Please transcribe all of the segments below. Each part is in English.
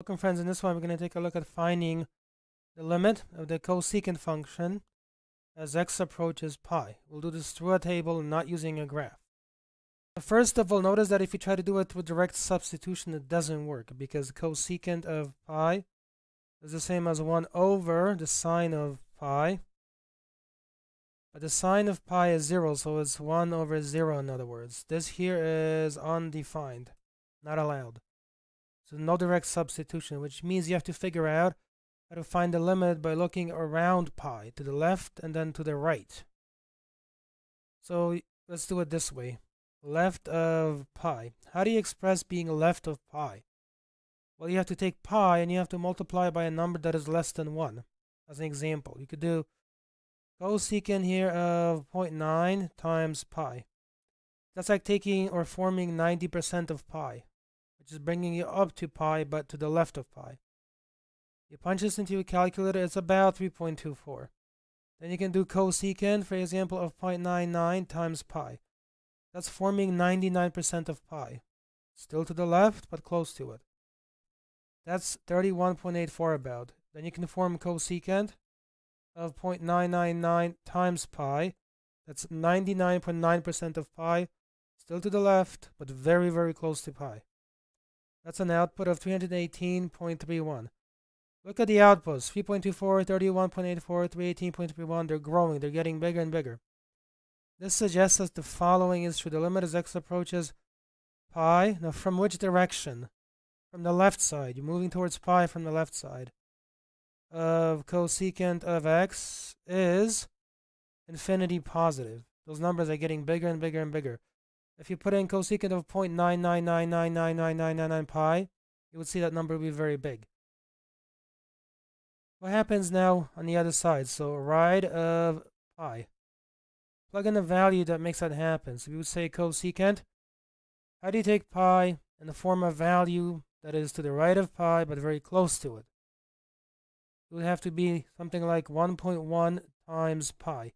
Welcome friends, in this one we're going to take a look at finding the limit of the cosecant function as x approaches pi. We'll do this through a table not using a graph. First of all, notice that if you try to do it with direct substitution, it doesn't work because cosecant of pi is the same as 1 over the sine of pi. But the sine of pi is 0, so it's 1 over 0 in other words. This here is undefined, not allowed. So no direct substitution, which means you have to figure out how to find the limit by looking around pi, to the left and then to the right. So let's do it this way. Left of pi. How do you express being left of pi? Well, you have to take pi and you have to multiply by a number that is less than 1. As an example, you could do cosecant here of 0.9 times pi. That's like taking or forming 90% of pi which is bringing you up to pi but to the left of pi. You punch this into your calculator, it's about 3.24. Then you can do cosecant, for example, of 0.99 times pi. That's forming 99% of pi. Still to the left, but close to it. That's 31.84 about. Then you can form cosecant of 0.999 times pi. That's 99.9% of pi. Still to the left, but very, very close to pi. That's an output of 318.31. Look at the outputs 3.24, 31.84, 318.31. They're growing, they're getting bigger and bigger. This suggests that the following is true. The limit as x approaches pi. Now, from which direction? From the left side. You're moving towards pi from the left side. Of cosecant of x is infinity positive. Those numbers are getting bigger and bigger and bigger. If you put in cosecant of 0.999999999 pi, you would see that number be very big. What happens now on the other side? So right of pi. Plug in a value that makes that happen. So we would say cosecant. How do you take pi in the form of value that is to the right of pi but very close to it? It would have to be something like 1.1 times pi.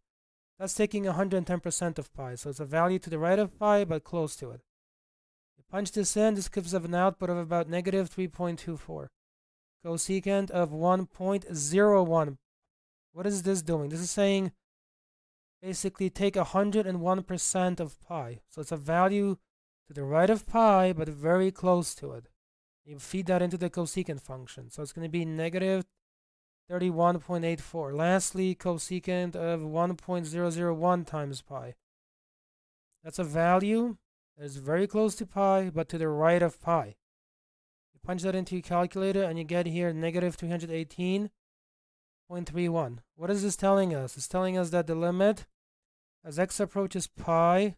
That's taking 110% of pi, so it's a value to the right of pi, but close to it. You punch this in, this gives us an output of about negative 3.24. Cosecant of 1.01. What is this doing? This is saying basically take 101% of pi. So it's a value to the right of pi, but very close to it. You feed that into the cosecant function. So it's going to be negative 31.84. Lastly, cosecant of 1.001 times pi. That's a value that is very close to pi, but to the right of pi. You punch that into your calculator and you get here negative 318.31. What is this telling us? It's telling us that the limit as x approaches pi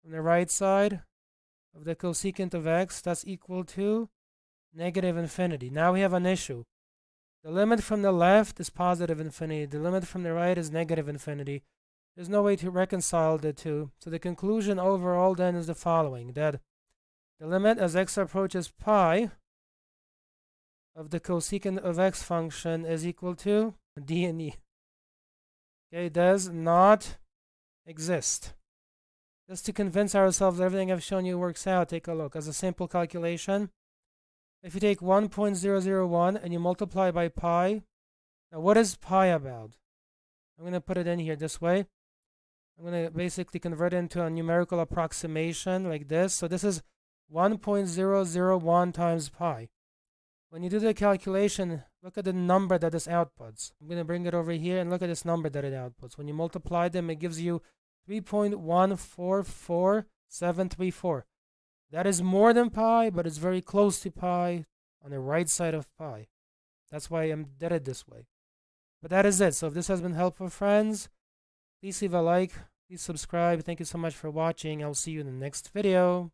from the right side of the cosecant of x, that's equal to negative infinity. Now we have an issue. The limit from the left is positive infinity. The limit from the right is negative infinity. There's no way to reconcile the two. So the conclusion overall then is the following, that the limit as x approaches pi of the cosecant of x function is equal to d and e. Okay, does not exist. Just to convince ourselves everything I've shown you works out, take a look. As a simple calculation, if you take 1.001 and you multiply by pi, now what is pi about? I'm going to put it in here this way. I'm going to basically convert it into a numerical approximation like this. So this is 1.001 times pi. When you do the calculation, look at the number that this outputs. I'm going to bring it over here and look at this number that it outputs. When you multiply them, it gives you 3.144734. That is more than pi, but it's very close to pi on the right side of pi. That's why I'm did it this way. But that is it. So if this has been helpful, friends, please leave a like, please subscribe. Thank you so much for watching. I'll see you in the next video.